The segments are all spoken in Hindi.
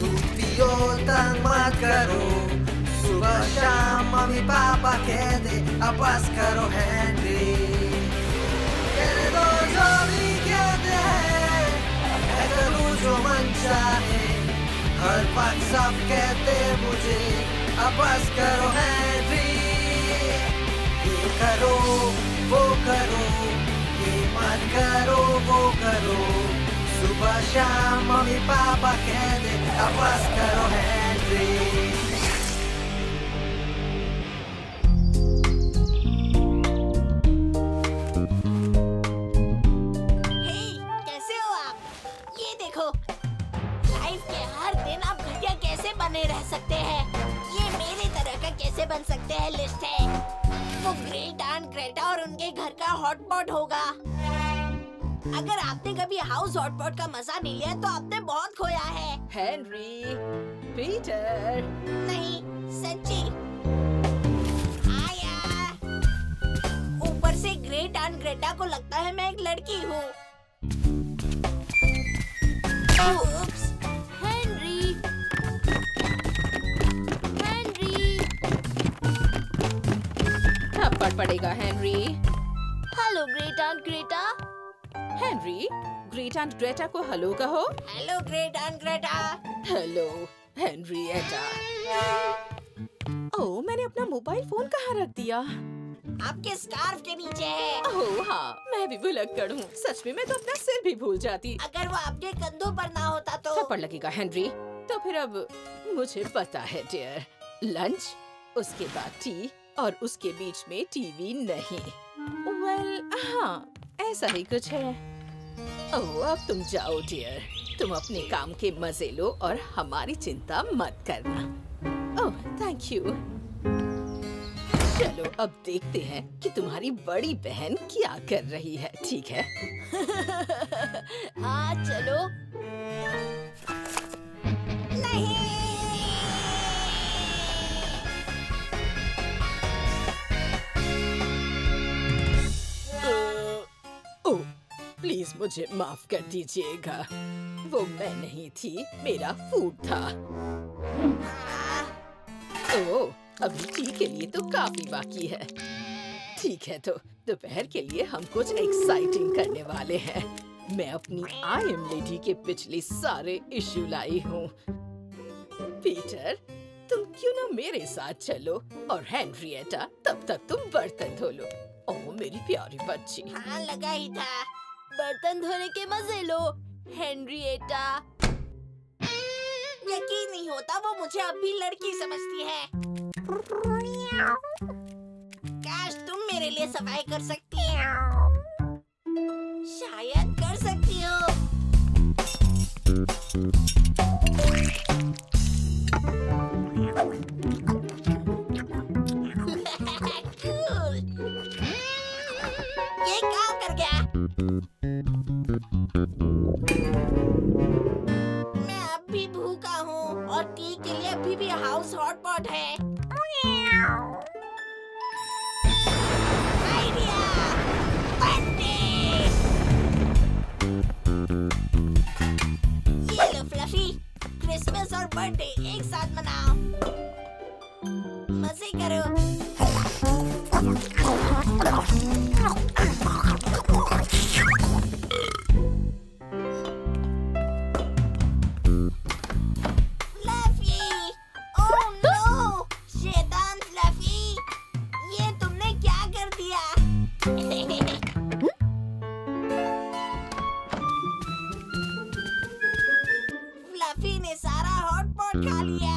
टूटी तंग मत करो सुबह शाम मम्मी पापा कहते अब बस करो हैंडी कहने दो जो भी कहते हैं मैं करूँ जो मन चाहे हर पल सब कहते मुझे अब बस करो हैंडी ये करो वो करो ये मत करो वो करो सुबह शाम मम्मी पापा कह दे अब बस करो हैंड्री बने रह सकते हैं? ये मेरे तरह का कैसे बन सकते हैं? लिस्ट है। वो ग्रेट आंट ग्रेटा और उनके घर का हॉटपॉट होगा। अगर आपने कभी हाउस हॉटपॉट का मज़ा नहीं लिया तो आपने बहुत खोया है। हेनरी पीटर नहीं सच्ची। आया। ऊपर से ग्रेट आंट ग्रेटा को लगता है मैं एक लड़की हूँ. हेनरी हेनरी थप्पड़ पड़ेगा Henry hello great aunt Greta Henry great and Greta को हेलो कहो hello great and Greta hello Henrietta oh मैंने अपना मोबाइल फ़ोन कहाँ रख दिया आपके स्कार्फ के नीचे है ओह हाँ मैं भी भुलक्कड़ हूँ सच में मैं तो अपना सिर भी भूल जाती अगर वो आपके कंधों पर ना होता तो थप्पड़ लगेगा हेनरी तो फिर अब मुझे पता है डियर लंच उसके बाद टी और उसके बीच में टीवी नहीं वेल हाँ ऐसा ही कुछ है ओह, अब तुम जाओ डियर तुम अपने काम के मज़े लो और हमारी चिंता मत करना। ओह थैंक यू चलो, अब देखते हैं कि तुम्हारी बड़ी बहन क्या कर रही है, ठीक है? हाँ चलो। प्लीज़ मुझे माफ़ कर दीजिएगा। वो मैं नहीं थी, मेरा फ़ूड था। ओह अभी टी के लिए तो काफ़ी बाकी है। ठीक है तो दोपहर के लिए हम कुछ एक्साइटिंग करने वाले हैं। मैं अपनी आई एम लेडी के पिछले सारे इश्यू लाई हूँ। पीटर तुम क्यों ना मेरे साथ चलो? और हेनरिएटा तब तक तुम बर्तन धो लो। ओह मेरी प्यारी बच्ची। हाँ लगा ही था। बर्तन धोने के मज़े लो, हेनरिएटा। यकीन नहीं होता वो मुझे अब भी लड़की समझती है। काश तुम मेरे लिए सफ़ाई कर सकती। हो और टी के लिए अभी भी हाउस हॉट पॉट है क्रिसमस और बर्थडे एक साथ मनाओ। मज़े करो। फ्लफी ने सारा हॉट पॉट खा लिया।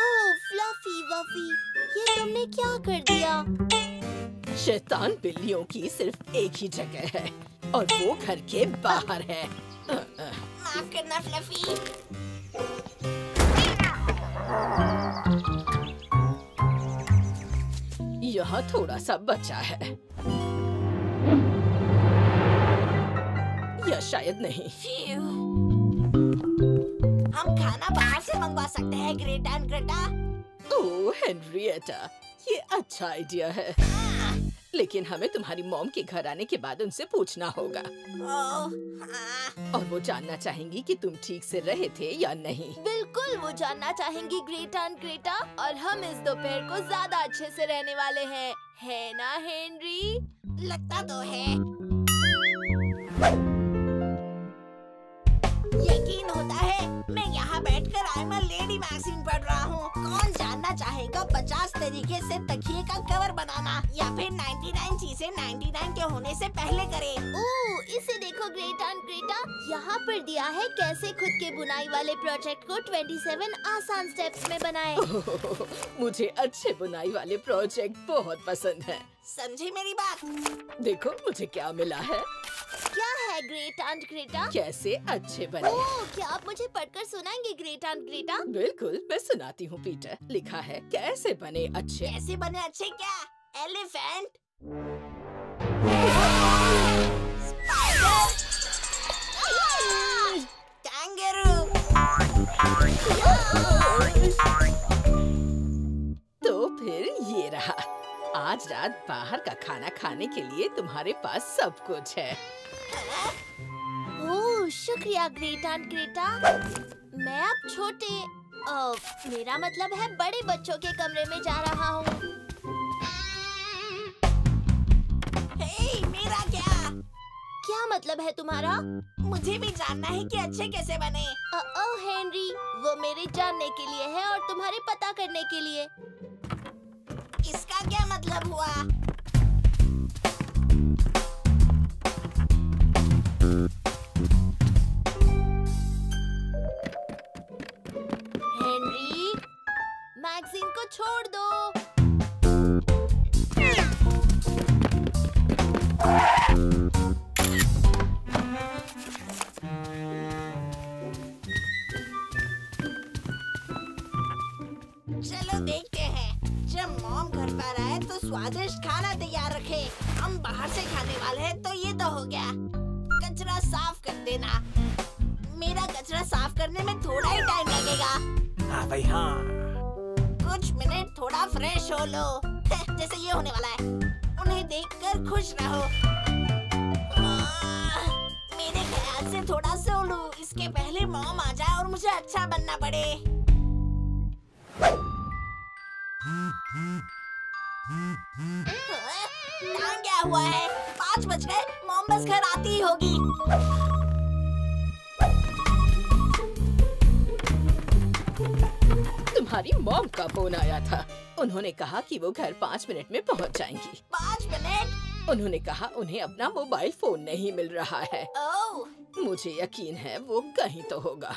ओह फ्लफी वफी ये तुमने क्या कर दिया? शैतान बिल्लियों की सिर्फ़ एक ही जगह है और वो घर के बाहर है। माफ़ करना फ्लफी यहाँ थोड़ा सा बचा है। या शायद नहीं. हम खाना बाहर से मंगवा सकते हैं Greta and Greta oh Henrietta ये अच्छा आइडिया है। लेकिन हमें तुम्हारी मॉम के घर आने के बाद उनसे पूछना होगा। ओह, हाँ, और वो जानना चाहेंगी कि तुम ठीक से रहे थे या नहीं। बिल्कुल वो जानना चाहेंगी ग्रेटा एंड ग्रेटा और हम इस दोपहर को ज़्यादा अच्छे से रहने वाले हैं। है ना हेनरी लगता तो है। यकीन होता है आई एम लेडी मैगजीन पढ़ रहा हूँ। कौन जानना चाहेगा पचास तरीके से तकिए का कवर बनाना? या फिर 99 चीज़ें 99 के होने से पहले करें? ओ इसे देखो ग्रेटा एंड ग्रेटा यहाँ पर दिया है कैसे खुद के बुनाई वाले प्रोजेक्ट को 27 आसान स्टेप्स में बनाएँ। मुझे अच्छे बुनाई वाले प्रोजेक्ट बहुत पसंद है। समझी मेरी बात? देखो मुझे क्या मिला है? क्या है ग्रेटा एंड ग्रेटा कैसे अच्छे बने। ओह क्या आप मुझे पढ़कर सुनाएँगे ग्रेट एंड ग्रेटा बिल्कुल मैं सुनाती हूँ पीटर लिखा है कैसे बने अच्छे? कैसे बने अच्छे क्या? एलिफेंट तो फिर ये रहा। आज रात बाहर का खाना खाने के लिए तुम्हारे पास सब कुछ है। ओह शुक्रिया ग्रेटा एंड ग्रेटा मैं अब छोटे अ, मेरा मतलब है बड़े बच्चों के कमरे में जा रहा हूँ। मेरा क्या? क्या मतलब है तुम्हारा? मुझे भी जानना है कि अच्छे कैसे बने। ओ हेनरी वो मेरे जानने के लिए है और तुम्हारे पता करने के लिए। इसका क्या मतलब हुआ? छोड़ दो। चलो देखते हैं। जब मॉम घर पर आए तो स्वादिष्ट खाना तैयार रखे। हम बाहर से खाने वाले हैं तो ये तो हो गया। कचरा साफ़ कर देना। मेरा कचरा साफ़ करने में थोड़ा ही टाइम लगेगा। हाँ भाई हाँ। कुछ मिनट थोड़ा फ्रेश हो लो। जैसे ये होने वाला है। उन्हें देखकर खुश रहो मेरे ख्याल से थोड़ा सो लूँ इसके पहले मॉम आ जाए और मुझे अच्छा बनना पड़े। क्या हुआ है? पाँच बज गए मॉम बस घर आती ही होगी। तुम्हारी मॉम का फ़ोन आया था। उन्होंने कहा कि वो घर पाँच मिनट में पहुँच जाएँगी। पाँच मिनट? उन्होंने कहा उन्हें अपना मोबाइल फ़ोन नहीं मिल रहा है। मुझे यकीन है वो कहीं तो होगा।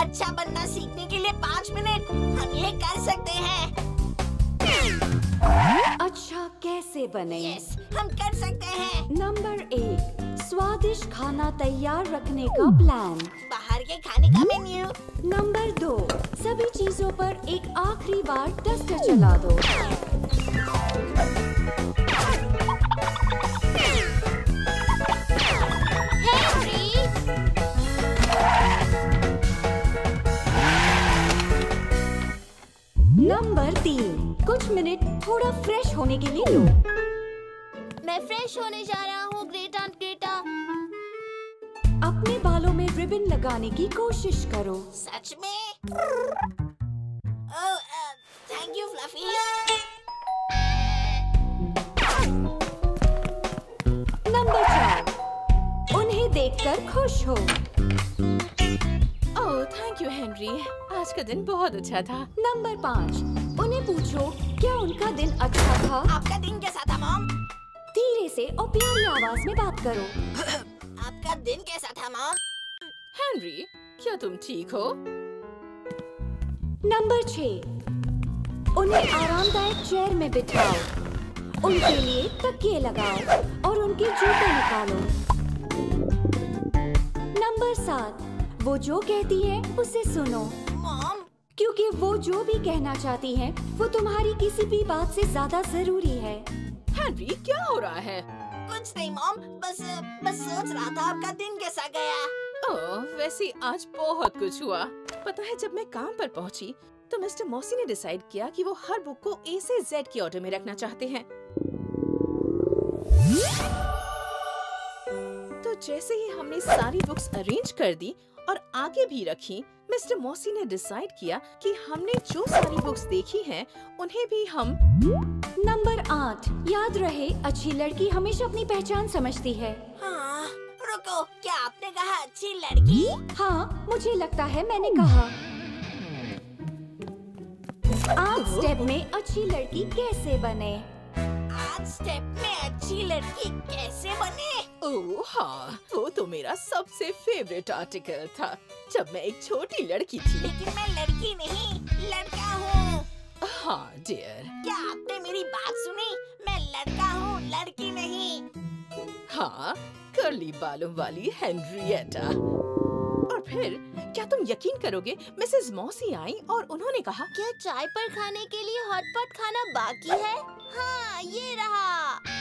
अच्छा बनना सीखने के लिए पाँच मिनट। हम ये कर सकते हैं। अच्छा कैसे बने? Yes, हम कर सकते हैं। नंबर एक स्वादिष्ट खाना तैयार रखने का प्लान बाहर के खाने का मेन्यू नंबर दो सभी चीज़ों पर एक आखिरी बार डस्टर चला दो. नंबर तीन। कुछ मिनट थोड़ा फ्रेश होने के लिए लो। मैं फ्रेश होने जा रहा हूँ ग्रेटा एंड ग्रेटा अपने बालों में रिबन लगाने की कोशिश करो। सच में? थैंक यू फ्लफी नंबर चार। उन्हें देखकर खुश हो। ओह थैंक यू हेनरी आज का दिन बहुत अच्छा था। नंबर पाँच उन्हें पूछो क्या उनका दिन अच्छा था? आपका दिन कैसा था मॉम? धीरे से और प्यारी आवाज़ में बात करो। आपका दिन कैसा था मॉम? हेनरी क्या तुम ठीक हो? नंबर छह उन्हें आरामदायक चेयर में बिठाओ। उनके लिए तकिए लगाओ और उनके जूते निकालो। नंबर सात वो जो कहती है उसे सुनो। क्योंकि वो जो भी कहना चाहती है वो तुम्हारी किसी भी बात से ज़्यादा ज़रूरी है। हेनरी क्या हो रहा है? कुछ नहीं मॉम। बस बस सोच रहा था आपका दिन कैसा गया? ओ, वैसे आज बहुत कुछ हुआ। पता है जब मैं काम पर पहुँची तो मिस्टर मोसी ने डिसाइड किया कि वो हर बुक को ए से जेड की ऑर्डर में रखना चाहते हैं। तो जैसे ही हमने सारी बुक्स अरेंज कर दी और आगे भी रखी मिस्टर मौसी ने डिसाइड किया कि हमने जो सारी बुक्स देखी हैं उन्हें भी हम नंबर आठ याद रहे अच्छी लड़की हमेशा अपनी पहचान समझती है। हाँ रुको क्या आपने कहा अच्छी लड़की? हाँ मुझे लगता है मैंने कहा। आज स्टेप में अच्छी लड़की कैसे बने? आज स्टेप में अच्छी लड़की कैसे बने? ओह हाँ वो तो मेरा सबसे फेवरेट आर्टिकल था जब मैं एक छोटी लड़की थी। लेकिन मैं लड़की नहीं लड़का हूँ। हाँ डियर क्या आपने मेरी बात सुनी? मैं लड़का हूँ लड़की नहीं। हाँ कर्ली बालों वाली हेनरिएटा और फिर क्या तुम यकीन करोगे मिसेस मौसी आई और उन्होंने कहा क्या चाय पर खाने के लिए हॉटपॉट खाना बाकी है? हाँ ये रहा।